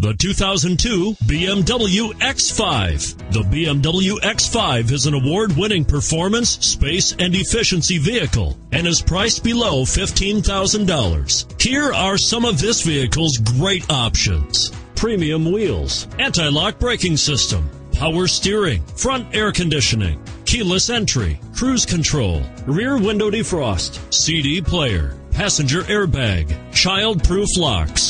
The 2002 BMW X5. The BMW X5 is an award-winning performance, space, and efficiency vehicle and is priced below $15,000. Here are some of this vehicle's great options. Premium wheels, anti-lock braking system, power steering, front air conditioning, keyless entry, cruise control, rear window defrost, CD player, passenger airbag, child-proof locks,